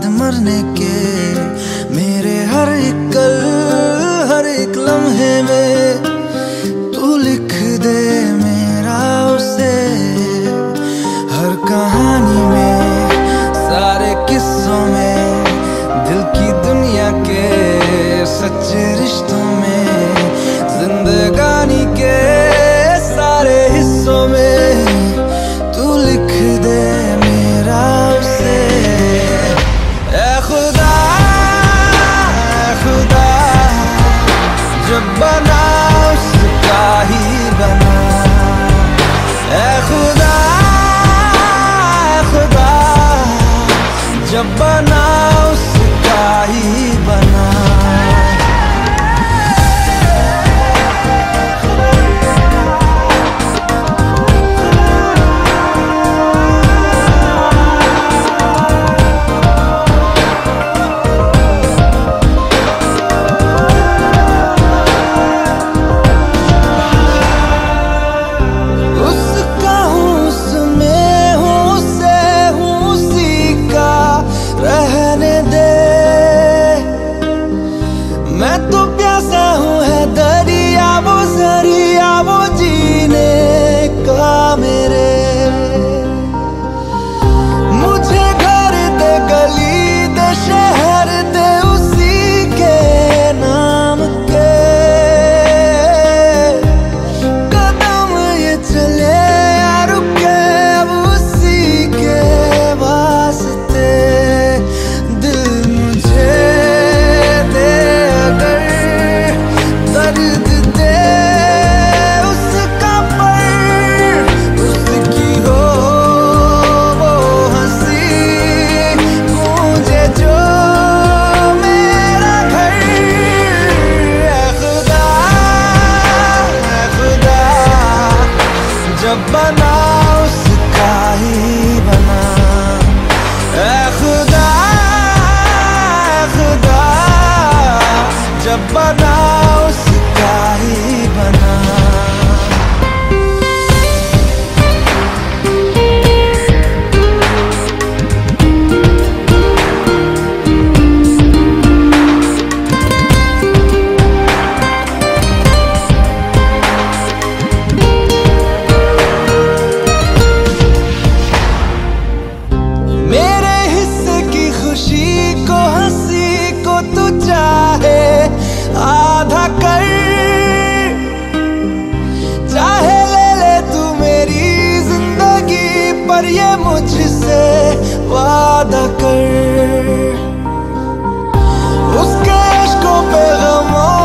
बाद मरने के मेरे हर एक जब बना कर ये मुझसे वादा कर। उसके इश्कों पे गमों